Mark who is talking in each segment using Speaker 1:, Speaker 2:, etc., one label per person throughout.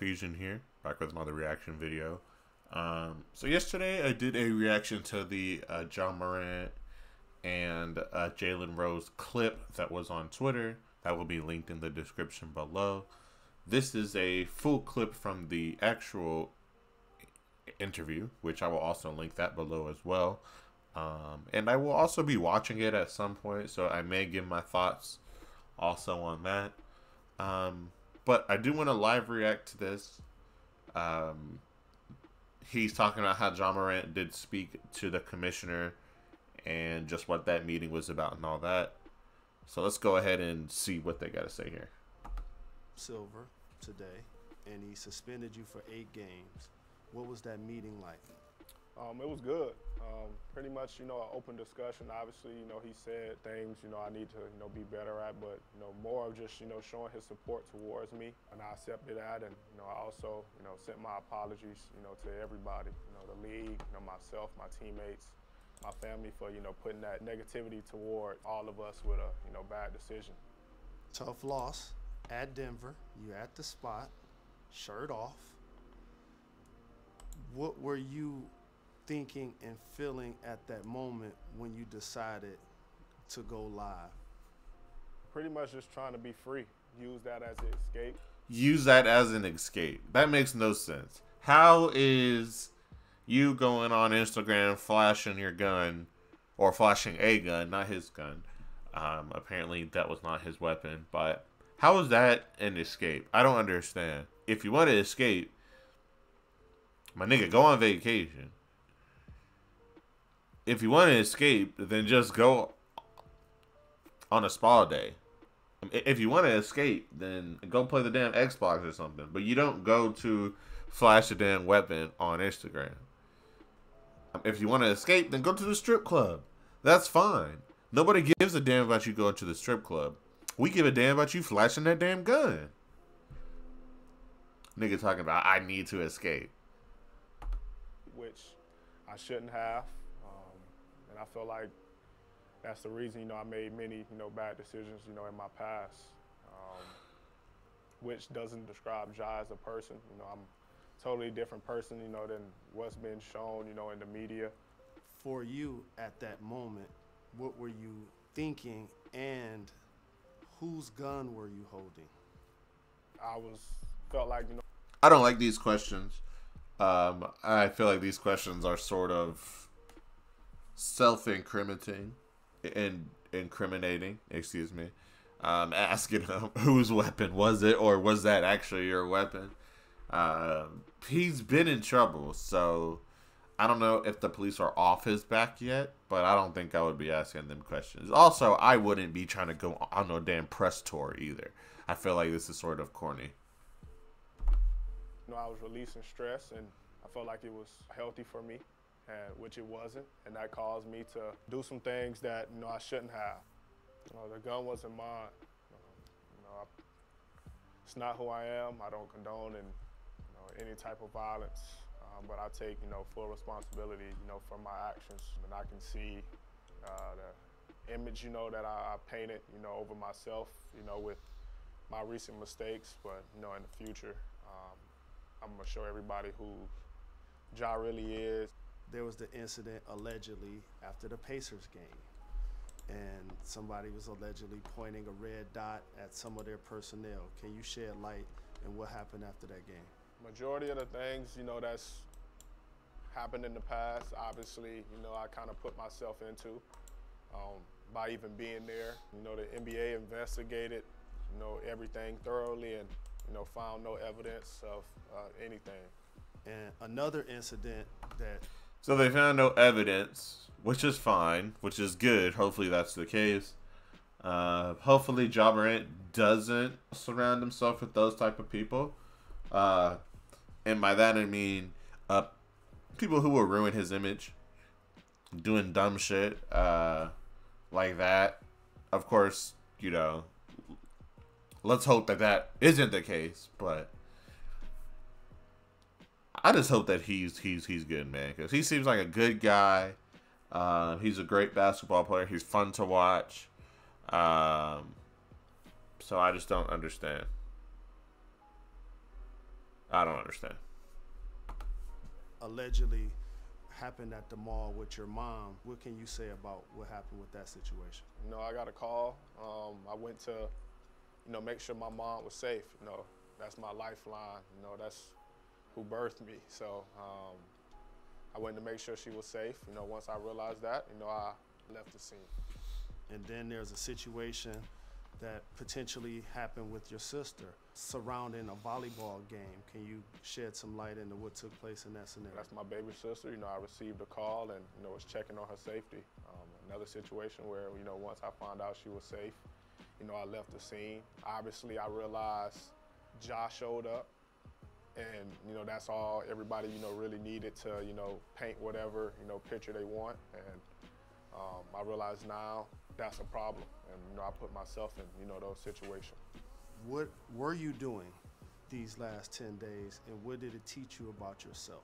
Speaker 1: Fuzion here, back with another reaction video. Um, so yesterday I did a reaction to the uh, Ja Morant and uh, Jalen Rose clip that was on Twitter. That will be linked in the description below. This is a full clip from the actual interview, which I will also link that below as well. Um, and I will also be watching it at some point, so I may give my thoughts also on that. Um, but I do want to live react to this. Um, he's talking about how Ja Morant did speak to the commissioner and just what that meeting was about and all that. So let's go ahead and see what they got to say here.
Speaker 2: Silver today, and he suspended you for eight games. What was that meeting like?
Speaker 3: Um, it was good. Um, pretty much, you know, an open discussion. Obviously, you know, he said things, you know, I need to, you know, be better at, but, you know, more of just, you know, showing his support towards me. And I accepted that. And, you know, I also, you know, sent my apologies, you know, to everybody, you know, the league, you know, myself, my teammates, my family for, you know, putting that negativity toward all of us with a, you know, bad decision.
Speaker 2: Tough loss at Denver. You at the spot, shirt off. What were you thinking and feeling at that moment when you decided to go live?
Speaker 3: Pretty much just trying to be free. Use that as an escape.
Speaker 1: Use that as an escape. That makes no sense. How is you going on Instagram flashing your gun or flashing a gun, not his gun? Um, apparently that was not his weapon, but how is that an escape? I don't understand. If you want to escape, my nigga, go on vacation if you want to escape, then just go on a spa day. If you want to escape, then go play the damn Xbox or something. But you don't go to flash a damn weapon on Instagram. If you want to escape, then go to the strip club. That's fine. Nobody gives a damn about you going to the strip club. We give a damn about you flashing that damn gun. Nigga talking about I need to escape.
Speaker 3: Which I shouldn't have. I feel like that's the reason, you know, I made many, you know, bad decisions, you know, in my past, um, which doesn't describe Ja as a person. You know, I'm a totally different person, you know, than what's been shown, you know, in the media.
Speaker 2: For you at that moment, what were you thinking and whose gun were you holding?
Speaker 3: I was, felt like, you know.
Speaker 1: I don't like these questions. Um, I feel like these questions are sort of self-incriminating and incriminating, excuse me, um, asking him whose weapon was it or was that actually your weapon. Uh, he's been in trouble, so I don't know if the police are off his back yet, but I don't think I would be asking them questions. Also, I wouldn't be trying to go on no damn press tour either. I feel like this is sort of corny.
Speaker 3: You know, I was releasing stress, and I felt like it was healthy for me and which it wasn't, and that caused me to do some things that you know I shouldn't have. You know, the gun wasn't mine. You know, I, it's not who I am. I don't condone you know, any type of violence, um, but I take you know full responsibility you know for my actions, and I can see uh, the image you know that I, I painted you know over myself you know with my recent mistakes, but you know in the future. Um, I'm gonna show everybody who Ja really is
Speaker 2: was the incident allegedly after the Pacers game. And somebody was allegedly pointing a red dot at some of their personnel. Can you shed light on what happened after that game?
Speaker 3: Majority of the things, you know, that's happened in the past, obviously, you know, I kind of put myself into um, by even being there. You know, the NBA investigated, you know, everything thoroughly and, you know, found no evidence of uh, anything.
Speaker 2: And another incident that
Speaker 1: so they found no evidence, which is fine, which is good. Hopefully that's the case. Uh, hopefully Morant doesn't surround himself with those type of people. Uh, and by that I mean uh, people who will ruin his image, doing dumb shit uh, like that. Of course, you know, let's hope that that isn't the case, but I just hope that he's he's he's good, man, because he seems like a good guy. Uh, he's a great basketball player. He's fun to watch. Um, so I just don't understand. I don't understand.
Speaker 2: Allegedly happened at the mall with your mom. What can you say about what happened with that situation?
Speaker 3: You know, I got a call. Um, I went to, you know, make sure my mom was safe. You know, that's my lifeline. You know, that's who birthed me. So um, I went to make sure she was safe. You know, once I realized that, you know, I left the scene.
Speaker 2: And then there's a situation that potentially happened with your sister surrounding a volleyball game. Can you shed some light into what took place in that scenario?
Speaker 3: That's my baby sister. You know, I received a call and, you know, was checking on her safety. Um, another situation where, you know, once I found out she was safe, you know, I left the scene. Obviously, I realized Josh showed up and, you know, that's all everybody, you know, really needed to, you know, paint whatever, you know, picture they want. And um, I realize now that's a problem. And, you know, I put myself in, you know, those situations.
Speaker 2: What were you doing these last 10 days and what did it teach you about yourself?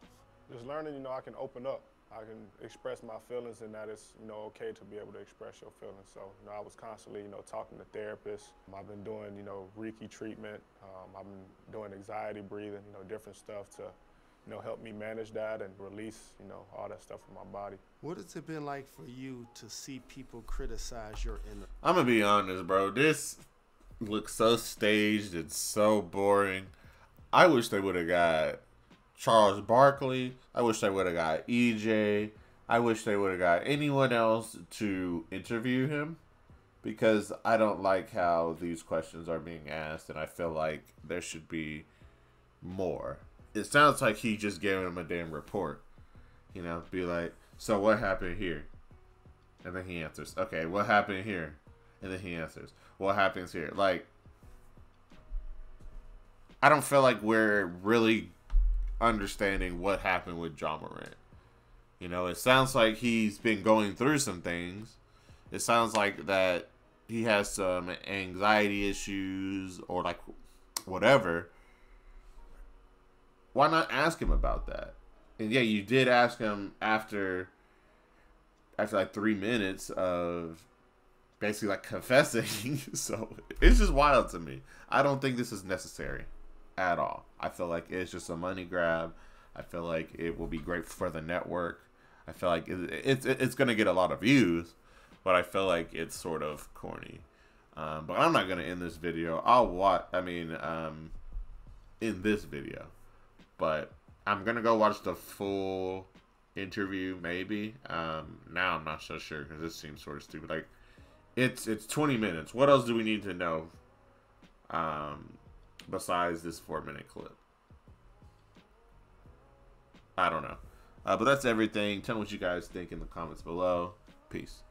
Speaker 3: Just learning, you know, I can open up. I can express my feelings and that it's, you know, okay to be able to express your feelings. So, you know, I was constantly, you know, talking to therapists. I've been doing, you know, Reiki treatment. Um, I've been doing anxiety breathing, you know, different stuff to, you know, help me manage that and release, you know, all that stuff from my body.
Speaker 2: What has it been like for you to see people criticize your inner?
Speaker 1: I'm gonna be honest, bro. This looks so staged. It's so boring. I wish they would have got Charles Barkley. I wish they would have got EJ. I wish they would have got anyone else to interview him because I don't like how these questions are being asked, and I feel like there should be more. It sounds like he just gave him a damn report. You know, be like, so what happened here? And then he answers, okay, what happened here? And then he answers, what happens here? Like, I don't feel like we're really understanding what happened with Ja Morant. You know, it sounds like he's been going through some things. It sounds like that he has some anxiety issues or like whatever. Why not ask him about that? And yeah, you did ask him after after like three minutes of basically like confessing. so it's just wild to me. I don't think this is necessary at all. I feel like it's just a money grab. I feel like it will be great for the network. I feel like it, it's it's gonna get a lot of views, but I feel like it's sort of corny. Um, but I'm not gonna end this video. I'll watch. I mean, um, in this video, but I'm gonna go watch the full interview. Maybe. Um, now I'm not so sure because this seems sort of stupid. Like, it's it's 20 minutes. What else do we need to know? Um, besides this four minute clip. I don't know. Uh, but that's everything. Tell me what you guys think in the comments below. Peace.